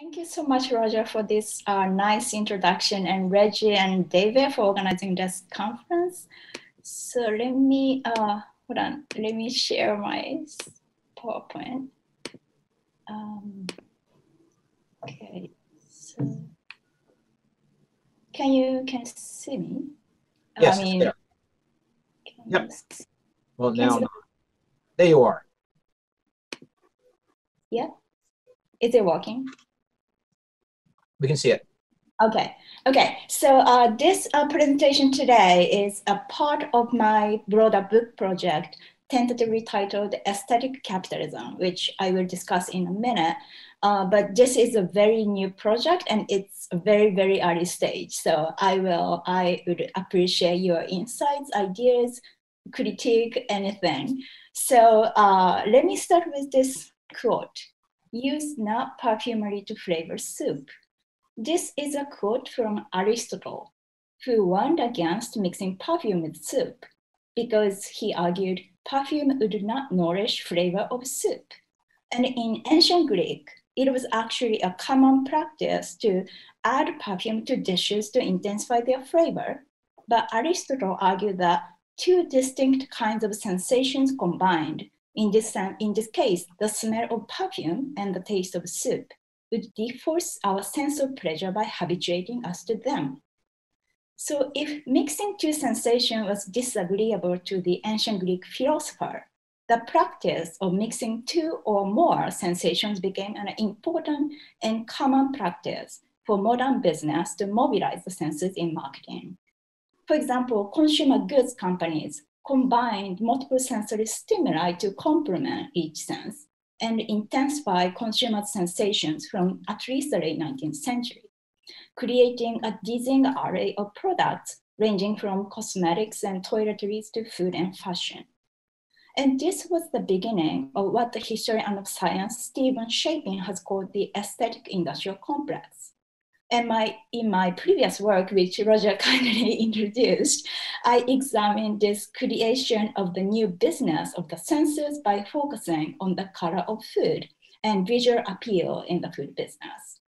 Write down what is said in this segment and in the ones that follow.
Thank you so much, Roger, for this uh, nice introduction, and Reggie and David for organizing this conference. So let me, uh, hold on, let me share my PowerPoint. Um, okay, so can you can see me? Yes, I mean, Yep. Well, now, there you are. Yeah. Is it working? We can see it. Okay. Okay. So uh, this uh, presentation today is a part of my broader book project, tentatively titled Aesthetic Capitalism, which I will discuss in a minute. Uh, but this is a very new project and it's a very, very early stage. So I will, I would appreciate your insights, ideas, critique, anything. So uh, let me start with this quote. Use not perfumery to flavor soup. This is a quote from Aristotle, who warned against mixing perfume with soup because he argued perfume would not nourish flavor of soup. And in ancient Greek, it was actually a common practice to add perfume to dishes to intensify their flavor. But Aristotle argued that two distinct kinds of sensations combined, in this, in this case, the smell of perfume and the taste of soup, would deforce our sense of pleasure by habituating us to them. So if mixing two sensations was disagreeable to the ancient Greek philosopher, the practice of mixing two or more sensations became an important and common practice for modern business to mobilize the senses in marketing. For example, consumer goods companies combined multiple sensory stimuli to complement each sense and intensify consumer sensations from at least the late 19th century, creating a dizzying array of products ranging from cosmetics and toiletries to food and fashion. And this was the beginning of what the historian of science Steven Shapin has called the aesthetic industrial complex. And my, in my previous work, which Roger kindly introduced, I examined this creation of the new business of the senses by focusing on the color of food and visual appeal in the food business.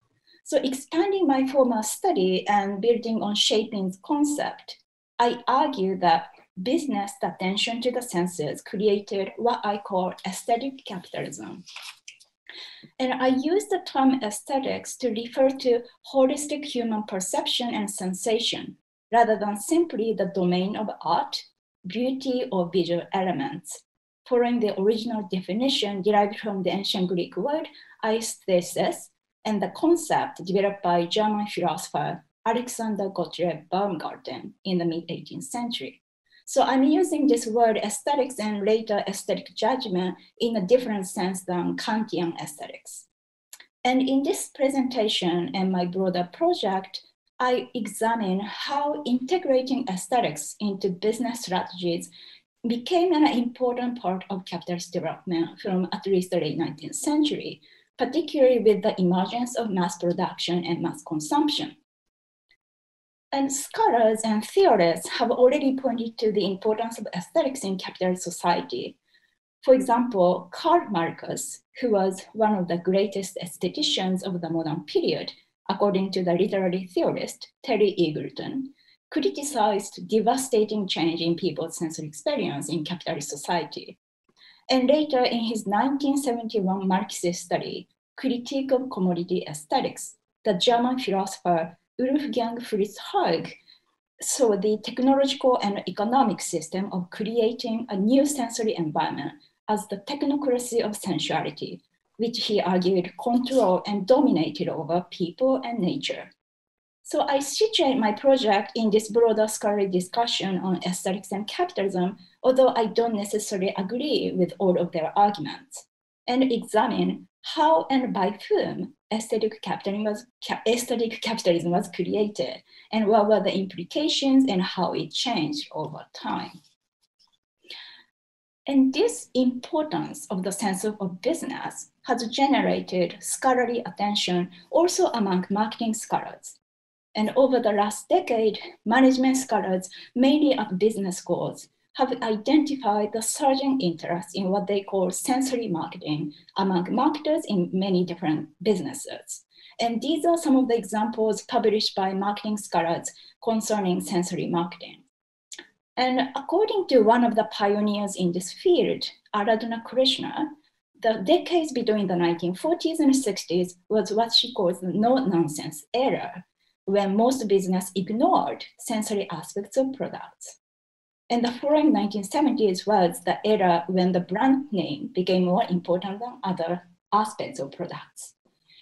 So expanding my former study and building on Shapin's concept, I argue that business attention to the senses created what I call aesthetic capitalism. And I use the term aesthetics to refer to holistic human perception and sensation, rather than simply the domain of art, beauty, or visual elements. Following the original definition derived from the ancient Greek word aesthesis and the concept developed by German philosopher Alexander Gottlieb Baumgarten in the mid 18th century. So I'm using this word aesthetics and later aesthetic judgment in a different sense than Kantian aesthetics. And in this presentation and my broader project, I examine how integrating aesthetics into business strategies became an important part of capitalist development from at least the late 19th century, particularly with the emergence of mass production and mass consumption. And scholars and theorists have already pointed to the importance of aesthetics in capitalist society. For example, Karl Marx, who was one of the greatest aestheticians of the modern period, according to the literary theorist Terry Eagleton, criticized devastating change in people's sensory experience in capitalist society. And later in his 1971 Marxist study, Critique of Commodity Aesthetics, the German philosopher Wolfgang Fritz Haug saw the technological and economic system of creating a new sensory environment as the technocracy of sensuality, which he argued controlled and dominated over people and nature. So I situate my project in this broader scholarly discussion on aesthetics and capitalism, although I don't necessarily agree with all of their arguments, and examine how and by whom aesthetic capitalism was, aesthetic capitalism was created and what were the implications and how it changed over time. And this importance of the sense of business has generated scholarly attention also among marketing scholars. And over the last decade, management scholars, mainly at business schools, have identified the surging interest in what they call sensory marketing among marketers in many different businesses. And these are some of the examples published by marketing scholars concerning sensory marketing. And according to one of the pioneers in this field, Aradhana Krishna, the decades between the 1940s and 60s was what she calls the no-nonsense era, when most business ignored sensory aspects of products. And the following 1970s was the era when the brand name became more important than other aspects of products.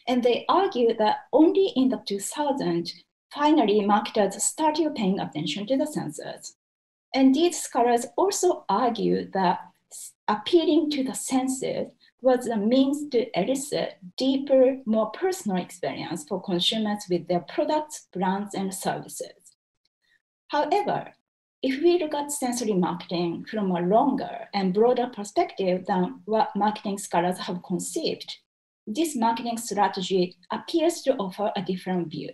And they argue that only in the 2000s, finally marketers started paying attention to the senses. And these scholars also argue that appealing to the senses was a means to elicit deeper, more personal experience for consumers with their products, brands, and services. However, if we look at sensory marketing from a longer and broader perspective than what marketing scholars have conceived, this marketing strategy appears to offer a different view.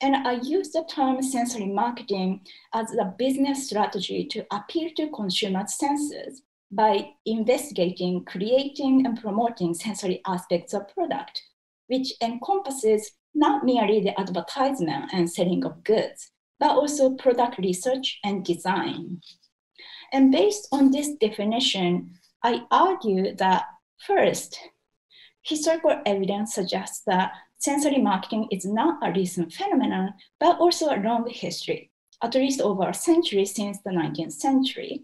And I use the term sensory marketing as a business strategy to appeal to consumers' senses by investigating, creating, and promoting sensory aspects of product, which encompasses not merely the advertisement and selling of goods, but also product research and design. And based on this definition, I argue that first, historical evidence suggests that sensory marketing is not a recent phenomenon, but also a long history, at least over a century since the 19th century.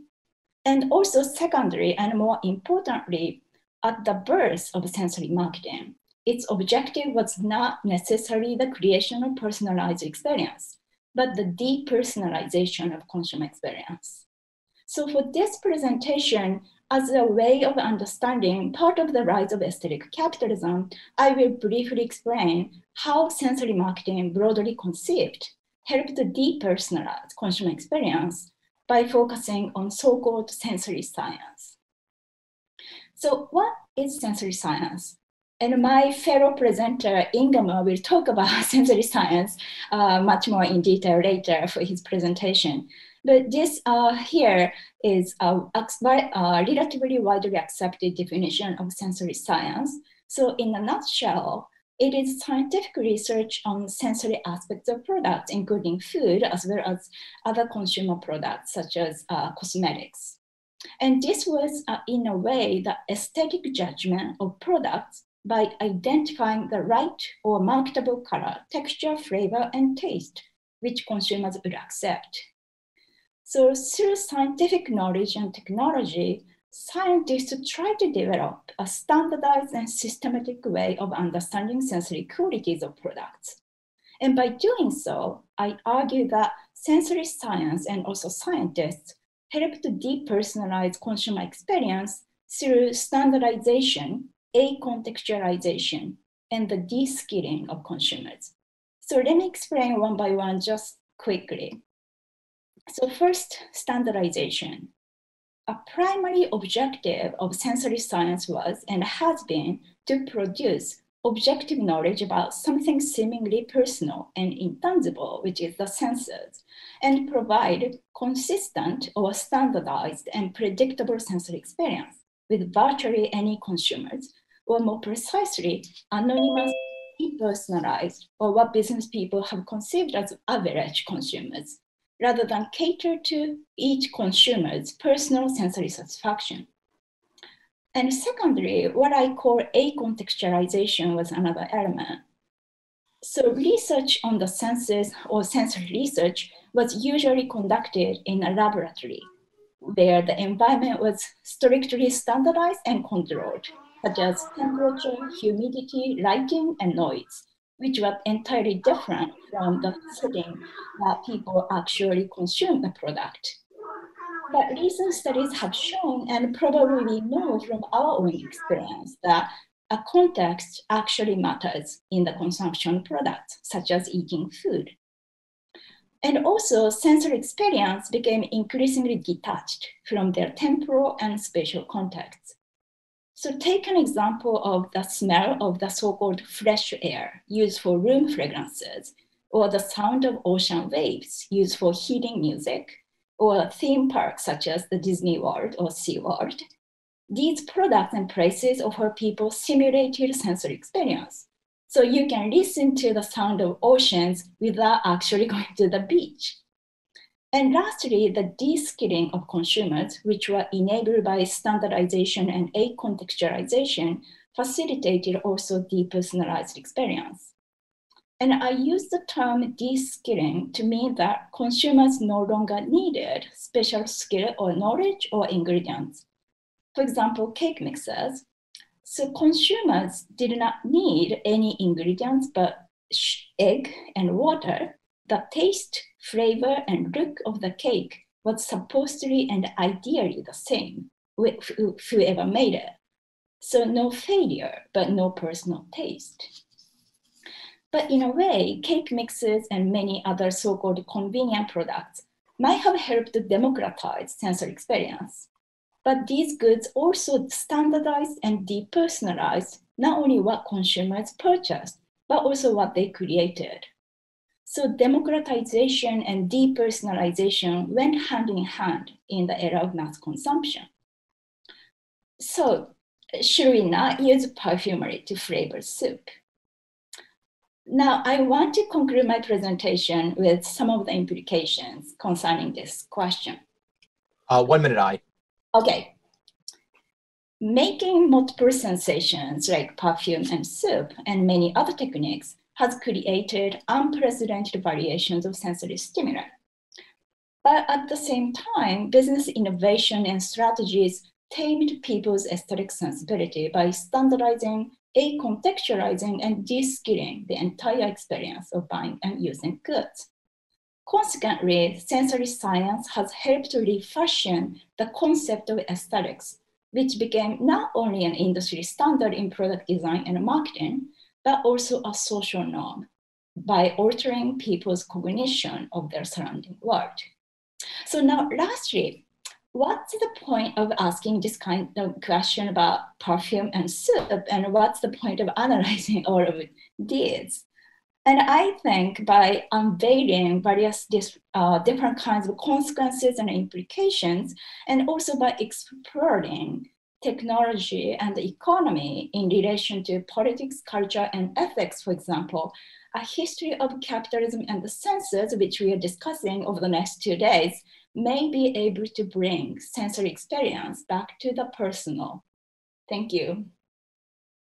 And also secondary and more importantly, at the birth of sensory marketing, its objective was not necessarily the creation of personalized experience, but the depersonalization of consumer experience. So for this presentation, as a way of understanding part of the rise of aesthetic capitalism, I will briefly explain how sensory marketing broadly conceived helped to depersonalize consumer experience by focusing on so-called sensory science. So what is sensory science? And my fellow presenter, Ingmar, will talk about sensory science uh, much more in detail later for his presentation. But this uh, here is a, a, relatively widely accepted definition of sensory science. So in a nutshell, it is scientific research on sensory aspects of products, including food, as well as other consumer products, such as uh, cosmetics. And this was, uh, in a way, the aesthetic judgment of products by identifying the right or marketable color, texture, flavor, and taste, which consumers would accept. So through scientific knowledge and technology, scientists try to develop a standardized and systematic way of understanding sensory qualities of products. And by doing so, I argue that sensory science and also scientists help to depersonalize consumer experience through standardization, acontextualization, and the de-skilling of consumers. So let me explain one by one just quickly. So first, standardization. A primary objective of sensory science was and has been to produce objective knowledge about something seemingly personal and intangible, which is the senses, and provide consistent or standardized and predictable sensory experience with virtually any consumers, or more precisely, anonymous, depersonalized, or what business people have conceived as average consumers rather than cater to each consumer's personal sensory satisfaction. And secondly, what I call acontextualization was another element. So research on the senses or sensory research was usually conducted in a laboratory where the environment was strictly standardized and controlled, such as temperature, humidity, lighting, and noise which was entirely different from the setting that people actually consume the product. But recent studies have shown, and probably we know from our own experience, that a context actually matters in the consumption of products, such as eating food. And also, sensory experience became increasingly detached from their temporal and spatial contexts. So take an example of the smell of the so-called fresh air used for room fragrances, or the sound of ocean waves used for heating music, or theme parks such as the Disney World or SeaWorld. These products and places offer people simulated sensory experience. So you can listen to the sound of oceans without actually going to the beach. And lastly, the de-skilling of consumers, which were enabled by standardization and acontextualization, facilitated also depersonalized experience. And I use the term de-skilling to mean that consumers no longer needed special skill or knowledge or ingredients. For example, cake mixers. So consumers did not need any ingredients but egg and water. The taste, flavor, and look of the cake was supposedly and ideally the same with whoever made it. So no failure, but no personal taste. But in a way, cake mixes and many other so-called convenient products might have helped to democratize sensory experience. But these goods also standardized and depersonalized not only what consumers purchased, but also what they created. So democratization and depersonalization went hand in hand in the era of mass consumption. So should we not use perfumery to flavor soup? Now, I want to conclude my presentation with some of the implications concerning this question. Uh, one minute, I. Okay. Making multiple sensations like perfume and soup and many other techniques has created unprecedented variations of sensory stimuli. But at the same time, business innovation and strategies tamed people's aesthetic sensibility by standardizing acontextualizing and de-skilling the entire experience of buying and using goods. Consequently, sensory science has helped to refashion the concept of aesthetics, which became not only an industry standard in product design and marketing, but also a social norm by altering people's cognition of their surrounding world. So now lastly, what's the point of asking this kind of question about perfume and soup and what's the point of analyzing all of these and i think by unveiling various dis, uh, different kinds of consequences and implications and also by exploring technology and the economy in relation to politics culture and ethics for example a history of capitalism and the senses which we are discussing over the next two days may be able to bring sensory experience back to the personal. Thank you.